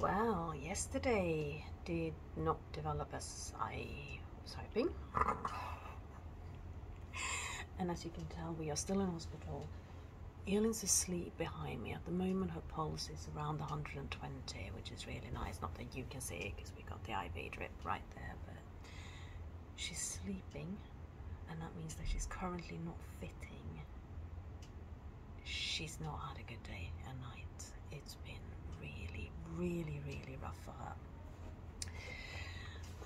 Well, yesterday did not develop as I was hoping. And as you can tell, we are still in hospital. Elin's asleep behind me. At the moment, her pulse is around 120, which is really nice. Not that you can see it because we got the IV drip right there, but she's sleeping, and that means that she's currently not fitting. She's not had a good day and night. It's been really, really, really rough for her.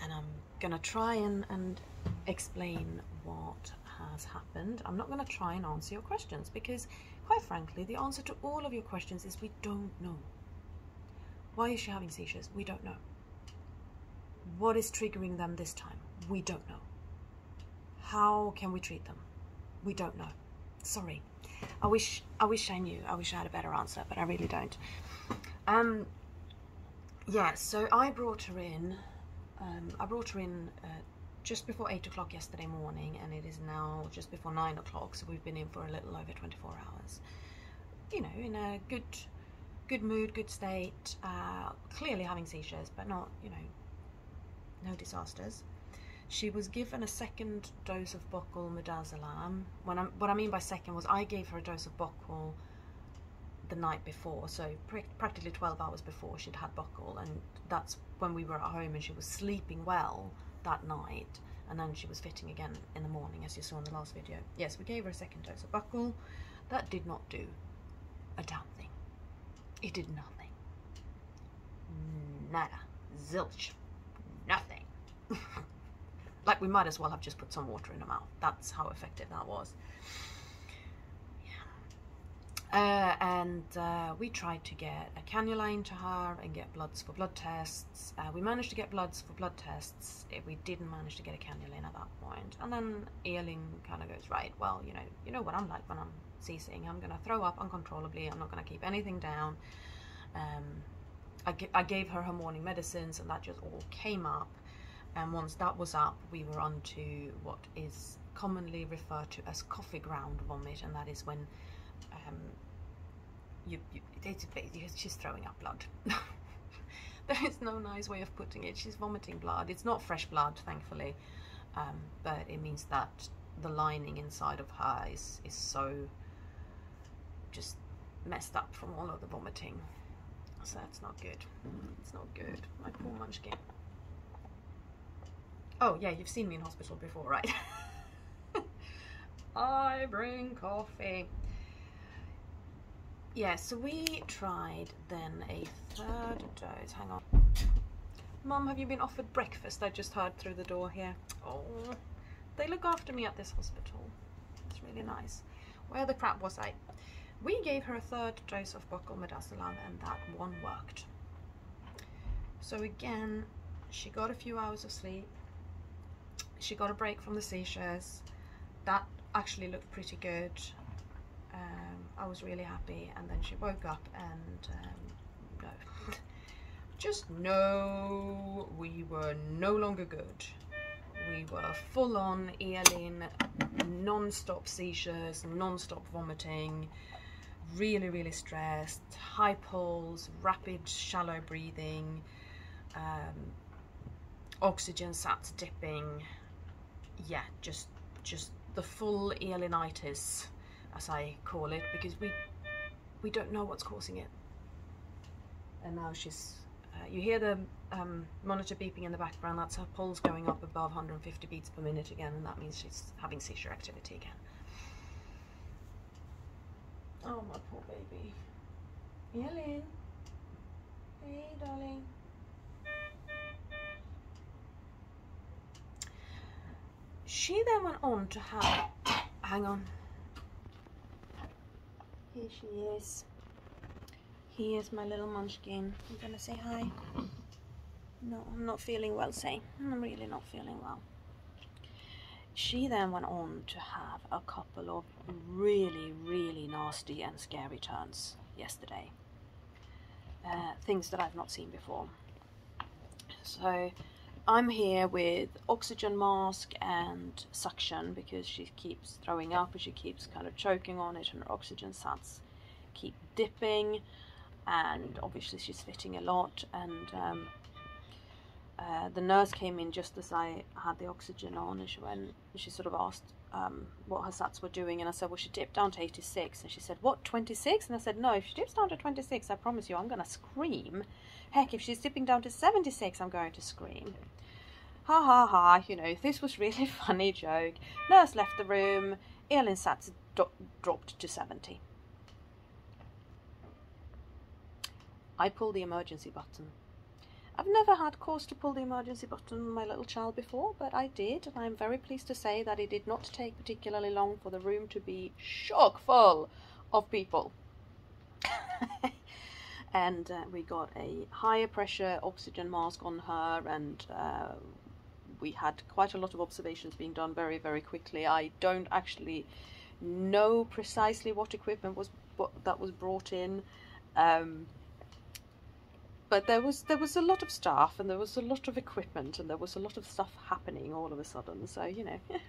And I'm gonna try and, and explain what has happened. I'm not gonna try and answer your questions because, quite frankly, the answer to all of your questions is we don't know. Why is she having seizures? We don't know. What is triggering them this time? We don't know. How can we treat them? We don't know. Sorry. I wish I wish I knew. I wish I had a better answer, but I really don't. Um yeah, so I brought her in um, I brought her in uh, just before 8 o'clock yesterday morning and it is now just before 9 o'clock so we've been in for a little over 24 hours. You know in a good good mood good state uh, clearly having seizures but not you know no disasters. She was given a second dose of buccal midazolam. When I'm, what I mean by second was I gave her a dose of buccal the night before so pr practically 12 hours before she'd had buccal, and that's when we were at home and she was sleeping well that night and then she was fitting again in the morning as you saw in the last video. Yes, we gave her a second dose of buccal. That did not do a damn thing. It did nothing. Nada. Zilch. Nothing. like we might as well have just put some water in her mouth. That's how effective that was. Uh, and uh, we tried to get a cannula into her and get bloods for blood tests. Uh, we managed to get bloods for blood tests. Eh, we didn't manage to get a cannula in at that point. And then Elin kind of goes, right, well, you know, you know what I'm like when I'm ceasing. I'm going to throw up uncontrollably. I'm not going to keep anything down. Um, I, I gave her her morning medicines and that just all came up. And once that was up, we were on to what is commonly referred to as coffee ground vomit. And that is when um, you, you she's throwing up blood. there is no nice way of putting it. She's vomiting blood. It's not fresh blood, thankfully, um, but it means that the lining inside of her is, is so just messed up from all of the vomiting. So that's not good. It's not good. My poor munchkin. Oh yeah, you've seen me in hospital before, right? I bring coffee. Yeah, so we tried then a third dose. Hang on. Mum, have you been offered breakfast? I just heard through the door here. Oh, they look after me at this hospital. It's really nice. Where the crap was I? We gave her a third dose of buccal midazolam and that one worked. So again, she got a few hours of sleep. She got a break from the seizures. That actually looked pretty good. Um, I was really happy and then she woke up and um, no. Just no, we were no longer good. We were full on Elin, non-stop seizures, non-stop vomiting, really, really stressed, high pulse, rapid shallow breathing, um, oxygen sats dipping. Yeah, just just the full Elinitis as I call it, because we we don't know what's causing it. And now she's, uh, you hear the um, monitor beeping in the background, that's her pulse going up above 150 beats per minute again, and that means she's having seizure activity again. Oh, my poor baby. Elin. Hey, darling. She then went on to have, hang on, here she is. Here's my little munchkin. I'm gonna say hi. No, I'm not feeling well, say. I'm really not feeling well. She then went on to have a couple of really, really nasty and scary turns yesterday. Uh, things that I've not seen before. So I'm here with oxygen mask and suction because she keeps throwing up and she keeps kind of choking on it and her oxygen sats keep dipping. and obviously she's fitting a lot. And um, uh, the nurse came in just as I had the oxygen on, and she went. She sort of asked um, what her sats were doing, and I said, "Well, she dipped down to 86." And she said, "What, 26?" And I said, "No, if she dips down to 26, I promise you, I'm going to scream. Heck, if she's dipping down to 76, I'm going to scream." Ha ha ha! You know, this was really funny joke. Nurse left the room. Elin sats do- dropped to 70. I pulled the emergency button. I've never had cause to pull the emergency button on my little child before, but I did, and I'm very pleased to say that it did not take particularly long for the room to be chock full of people. and uh, we got a higher pressure oxygen mask on her, and uh, we had quite a lot of observations being done very, very quickly. I don't actually know precisely what equipment was that was brought in. Um, but there was there was a lot of staff and there was a lot of equipment and there was a lot of stuff happening all of a sudden. So you know,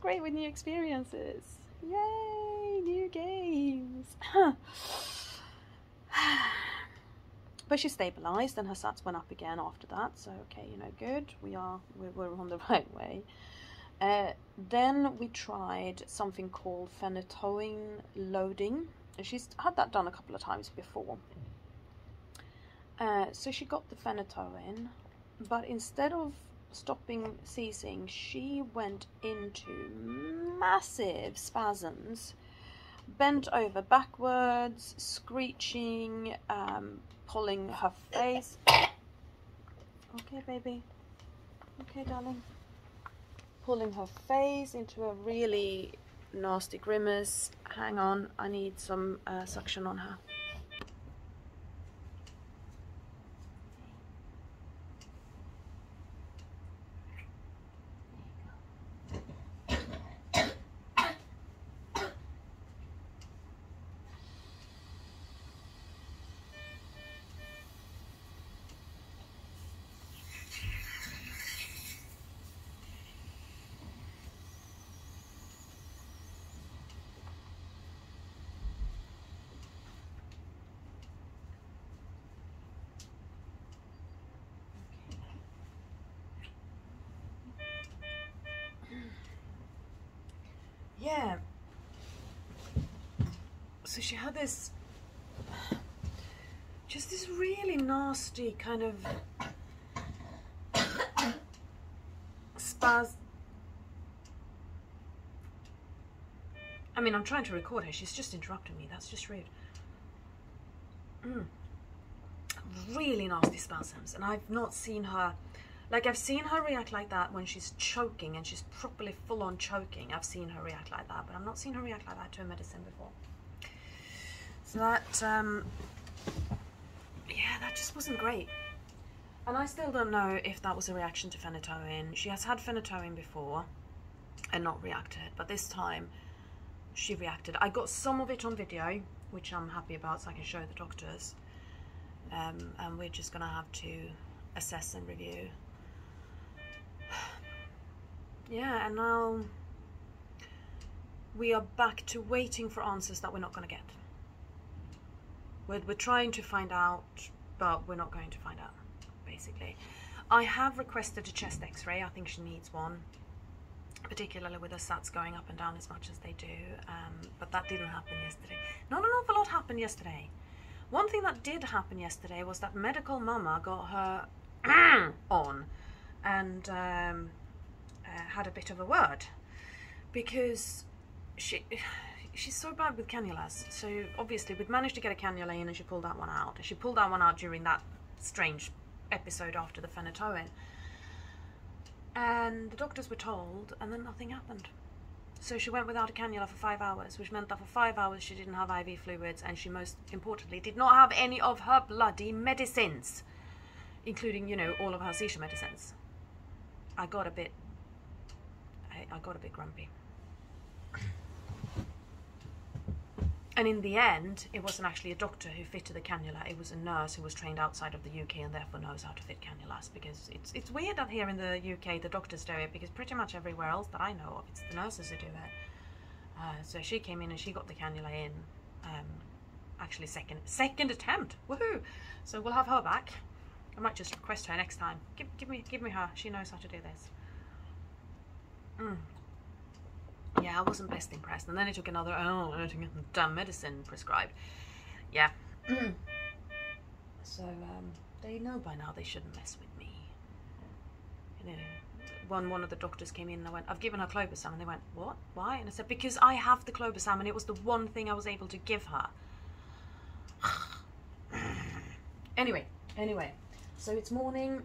great with new experiences. Yay, new games. but she stabilized and her sats went up again after that. So okay, you know, good. We are we we're on the right way. Uh, then we tried something called phenytoin loading. She's had that done a couple of times before. Uh, so she got the phenytoin, but instead of stopping seizing, she went into massive spasms, bent over backwards, screeching, um, pulling her face. Okay, baby. Okay, darling. Pulling her face into a really nasty grimace. Hang on, I need some uh, suction on her. Yeah. So she had this, just this really nasty kind of spaz. I mean, I'm trying to record her. She's just interrupting me. That's just rude. Mm. Really nasty spasms, and I've not seen her like I've seen her react like that when she's choking and she's properly full on choking. I've seen her react like that, but I've not seen her react like that to a medicine before. So that, um, yeah, that just wasn't great. And I still don't know if that was a reaction to phenytoin. She has had phenytoin before and not reacted, but this time she reacted. I got some of it on video, which I'm happy about, so I can show the doctors. Um, and we're just going to have to assess and review yeah, and now we are back to waiting for answers that we're not going to get. We're, we're trying to find out, but we're not going to find out, basically. I have requested a chest x-ray. I think she needs one, particularly with her sats going up and down as much as they do. Um, but that didn't happen yesterday. Not an awful lot happened yesterday. One thing that did happen yesterday was that medical mama got her on and um, uh, had a bit of a word because she she's so bad with cannulas. So obviously we'd managed to get a cannula in and she pulled that one out. She pulled that one out during that strange episode after the phenytoin. And the doctors were told and then nothing happened. So she went without a cannula for five hours, which meant that for five hours she didn't have IV fluids and she most importantly did not have any of her bloody medicines, including, you know, all of her seizure medicines. I got a bit I, got a bit grumpy. And in the end, it wasn't actually a doctor who fitted the cannula. It was a nurse who was trained outside of the UK and therefore knows how to fit cannulas. Because it's it's weird that here in the UK the doctors do it because pretty much everywhere else that I know of, it's the nurses who do it. Uh, so she came in and she got the cannula in, um, actually second second attempt. Woohoo! So we'll have her back. I might just request her next time. Give give me give me her. She knows how to do this. Mm. Yeah, I wasn't best impressed. And then it took another oh, I damn medicine prescribed. Yeah. so um, they know by now they shouldn't mess with me. You know, one one of the doctors came in and I went, I've given her clobazam, and they went, what? Why? And I said, because I have the clobazam, and it was the one thing I was able to give her. anyway, anyway, so it's morning.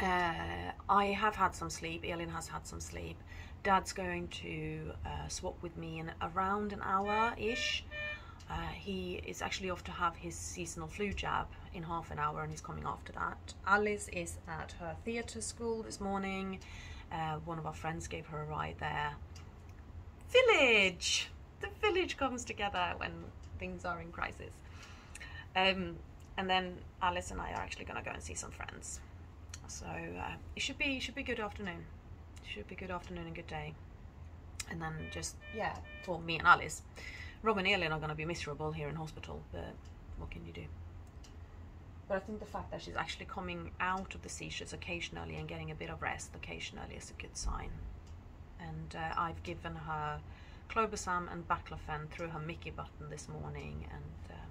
Uh, I have had some sleep. Elin has had some sleep. Dad's going to uh, swap with me in around an hour ish. Uh, he is actually off to have his seasonal flu jab in half an hour and he's coming after that. Alice is at her theatre school this morning. Uh, one of our friends gave her a ride there. Village! The village comes together when things are in crisis. Um, and then Alice and I are actually going to go and see some friends. So uh, it should be should be good afternoon. Should be good afternoon and good day. And then just yeah, for me and Alice. Rob and Elin are going to be miserable here in hospital, but what can you do? But I think the fact that she's actually coming out of the seizures occasionally and getting a bit of rest occasionally is a good sign. And uh, I've given her clobazam and baclofen through her MIC-KEY button this morning, and um,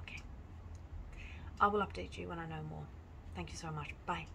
okay. I will update you when I know more. Thank you so much. Bye.